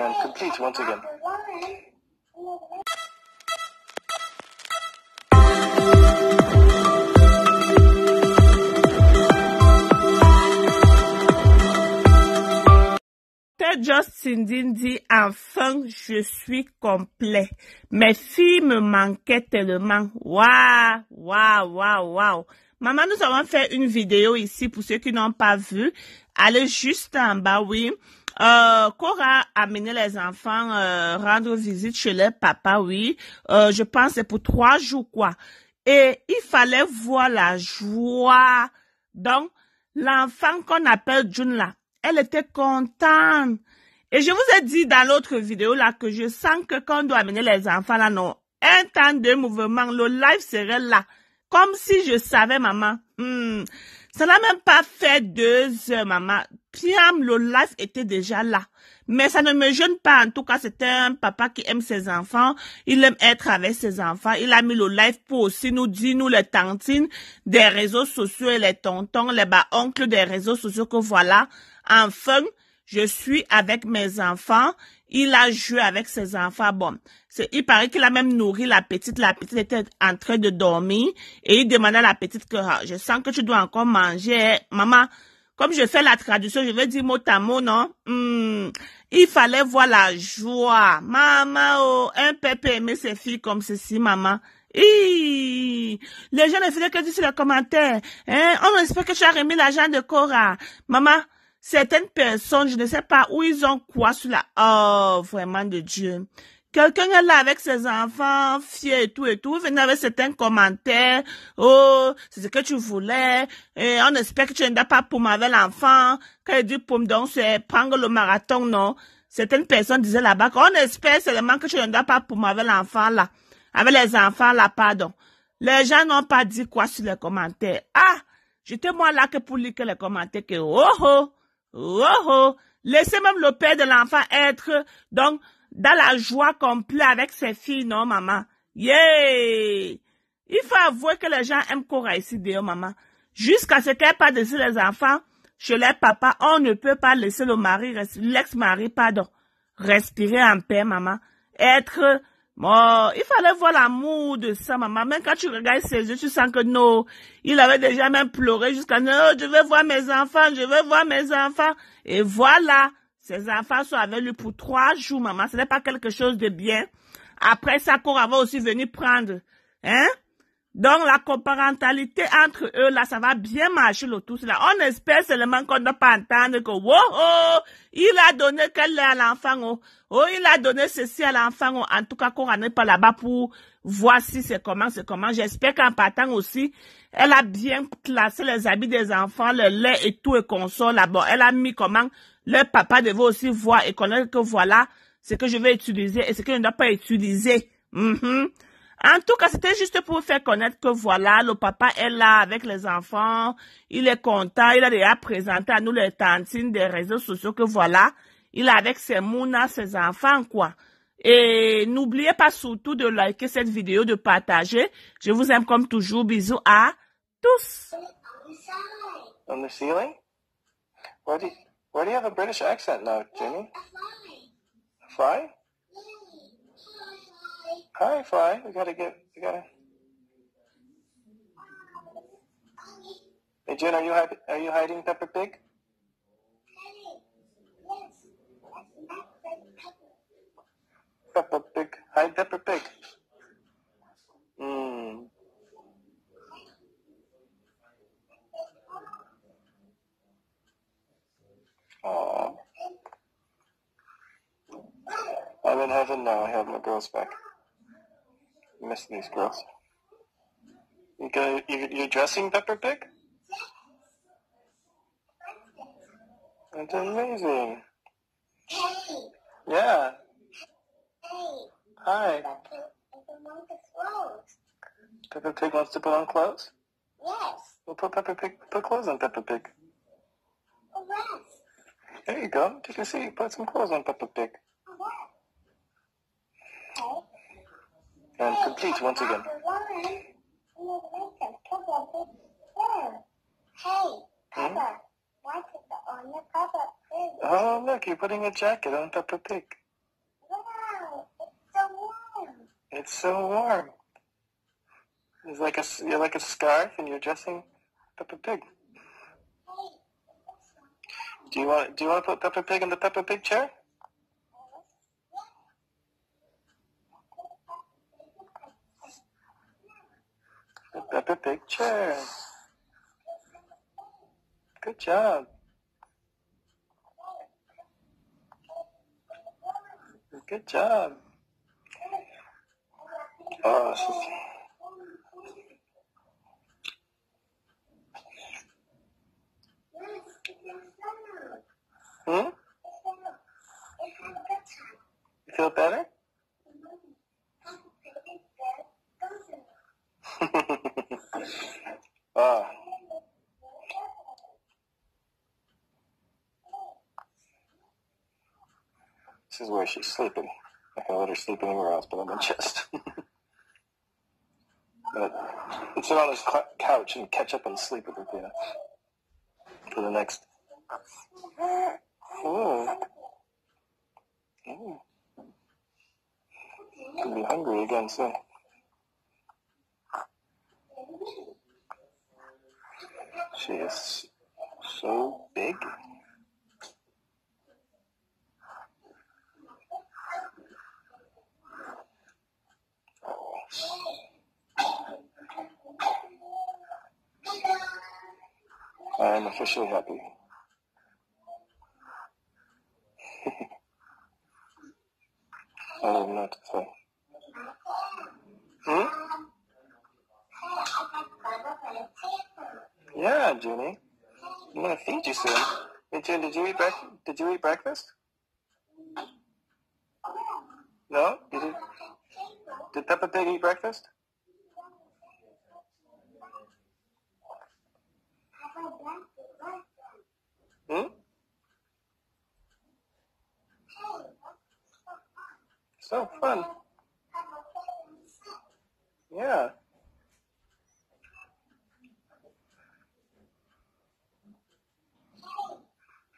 and complete once again. Justin dit enfin je suis complet. Mes filles me manquaient tellement. Waouh, waouh, waouh, waouh. Maman, nous avons fait une vidéo ici pour ceux qui n'ont pas vu. Allez juste en bas, oui. Euh, Cora a amené les enfants euh, rendre visite chez leur papa, oui. Euh, je pense c'est pour trois jours, quoi. Et il fallait voir la joie. Donc, l'enfant qu'on appelle June là, elle était contente. Et je vous ai dit dans l'autre vidéo là que je sens que quand on doit amener les enfants là, non, un temps de mouvement, le live serait là. Comme si je savais, maman. Hmm. Ça n'a même pas fait deux heures, maman. Piam, le live était déjà là. Mais ça ne me gêne pas. En tout cas, c'était un papa qui aime ses enfants. Il aime être avec ses enfants. Il a mis le live pour aussi nous dire, nous, les tantines des réseaux sociaux et les tontons, les bas oncles des réseaux sociaux que voilà. Enfin, je suis avec mes enfants. Il a joué avec ses enfants. Bon, il paraît qu'il a même nourri la petite. La petite était en train de dormir et il demandait à la petite que ah, je sens que tu dois encore manger. Maman, comme je fais la traduction, je vais dire mot à mot, non? Hmm, il fallait voir la joie. Maman, oh, un pépé aimer ses filles comme ceci, maman. les gens ne faisaient que dire sur les commentaires. Hein? On espère que tu as remis l'argent de Cora. Maman, certaines personnes, je ne sais pas où ils ont quoi sur la... Oh, vraiment de Dieu. Quelqu'un est là avec ses enfants, fiers et tout et tout, venez avec certains commentaires. Oh, c'est ce que tu voulais. Et on espère que tu n'as pas pour avec l'enfant. Quand il dit pour donc c'est prendre le marathon, non. Certaines personnes disaient là-bas qu'on espère seulement que tu n'as pas pour avec l'enfant là. Avec les enfants là, pardon. Les gens n'ont pas dit quoi sur les commentaires. Ah, j'étais moi là que pour lire que les commentaires que oh oh. Oh oh! Laissez même le père de l'enfant être, donc, dans la joie complète avec ses filles, non, maman? Yeah! Il faut avouer que les gens aiment Cora ici, d'ailleurs, maman. Jusqu'à ce qu'elle pas laisser les enfants chez les papas, on ne peut pas laisser le mari, l'ex-mari, pardon, respirer en paix, maman. Être Bon, il fallait voir l'amour de sa maman. Même quand tu regardes ses yeux, tu sens que non, il avait déjà même pleuré jusqu'à non, je veux voir mes enfants, je veux voir mes enfants. Et voilà, ses enfants sont avec lui pour trois jours, maman. Ce n'est pas quelque chose de bien. Après, sa cour va aussi venir prendre. Hein? Donc, la coparentalité entre eux, là, ça va bien marcher le tout. Là. On espère seulement qu'on ne doit pas entendre que, oh, oh, il a donné qu'elle à l'enfant, oh, oh, il a donné ceci à l'enfant, oh. En tout cas, qu'on n'est pas là-bas pour voir si c'est comment, c'est comment. J'espère qu'en partant aussi, elle a bien classé les habits des enfants, le lait et tout et console là-bas. Elle a mis comment? Le papa devait aussi voir et connaître que voilà ce que je vais utiliser et ce que je ne dois pas utiliser. Mm en tout cas, c'était juste pour faire connaître que voilà, le papa est là avec les enfants, il est content, il a déjà présenté à nous les tantines des réseaux sociaux que voilà, il est avec ses mounas, ses enfants, quoi. Et n'oubliez pas surtout de liker cette vidéo, de partager. Je vous aime comme toujours. Bisous à tous. On the ceiling? Why do you, why do you have a British accent now, Jenny? Fly? Hi, Fly. We gotta get. We gotta. Hey, Jen, are you are you hiding Pepper Pig? Peppa Pig. Hi, Peppa Pig. Hmm. Aww. I'm in heaven now. I have my girls back miss these girls. You go, you, you dressing Peppa Pig? That's amazing. Yeah. Hey. Hi. Peppa Pig wants to Pig wants to put on clothes? Yes. We'll put Peppa Pig, put clothes on Peppa Pig. Oh, yes. There you go. Did you see? Put some clothes on Peppa Pig. Oh, yes. And complete once again. Hey, Hmm? Pepper, why put the on Peppa Pig? Oh, look, you're putting a jacket on Peppa Pig. It's so warm. It's like a you're like a scarf, and you're dressing Peppa Pig. Do you want Do you want to put Peppa Pig in the Peppa Pig chair? The Peppa Pig chair. Good job. Good job. Oh, hmm? You feel better? oh. This is where she's sleeping. I can let her sleep anywhere else but on my chest. but sit on his cou- couch and catch up and sleep with you for the next. Oh. Oh. Gonna be hungry again soon. She is so big. I am officially happy. I don't know what to say. Hmm? Yeah, Junie. I'm gonna feed you soon. Hey, June, did you eat break? Did you eat breakfast? No, you did. Did Peppa Pig eat breakfast? Hmm? So fun. Yeah.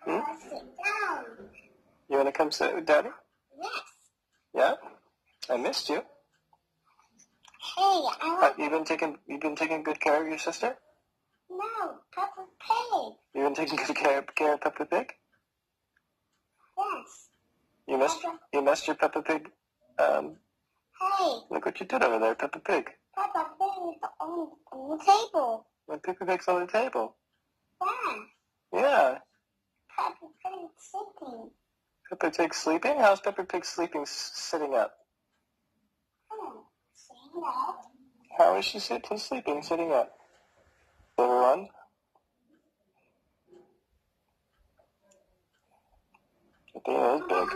Hmm? You wanna come sit with Daddy? Yes. Yeah. I missed you. Hey, I Uh, want you been taking you've been taking good care of your sister? No Peppa Pig. You been taking good care, care of Peppa Pig? Yes. You missed you missed your Peppa Pig. Um, Hey, look what you did over there, Peppa Pig. Peppa Pig is on, on the table. When Peppa Pig's on the table. Yeah, Yeah. Peppa Pig sitting. Peppa Pig sleeping? How's Peppa Pig sleeping s- sitting up? Hmm. Sitting up. How is she sit- sleeping sitting up? One? Athena is big.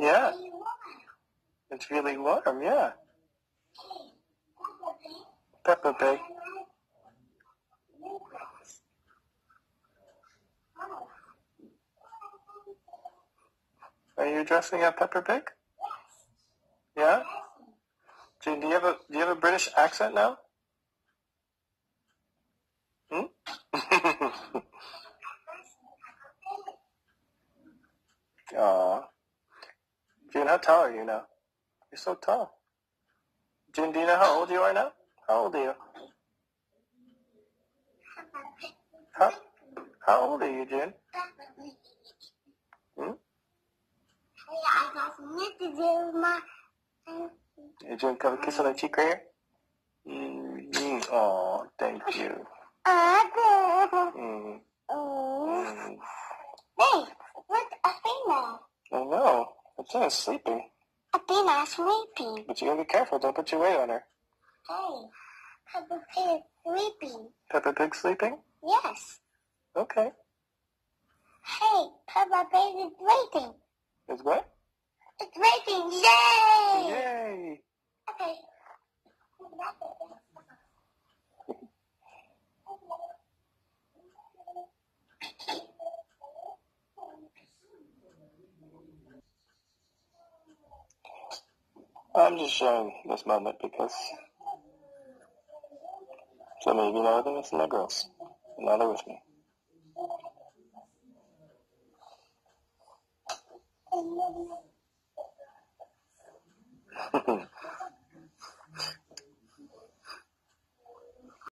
Yeah. this is one. It's really warm, yeah. Peppa Pig. Peppa Pig. Oh, Are you dressing up Peppa Pig? Yeah? Jane, do you have a do you have a British accent now? Hmm? Aw. June, how tall are you now? You're so tall. June, do you know how old you are now? How old are you? How, how old are you, June? Peppa Pig. Hmm? Hey, I got something to do with my. Hey, June, come a kiss on the cheek right here. Mm, mm, aw, thank you. Uh, Mm, oh. mm. Hey, where's Athena? Oh no, Athena's sleeping. Athena's sleeping. But you gotta be careful, don't put your weight on her. Hey, Peppa Pig sleeping. Peppa Pig sleeping? Yes. Okay. Hey, Peppa Pig is waiting. Is what? It's waiting. Yay! Yay! Okay. I'm just sharing this moment because some of you know them as my girls. Nala with me. I love you.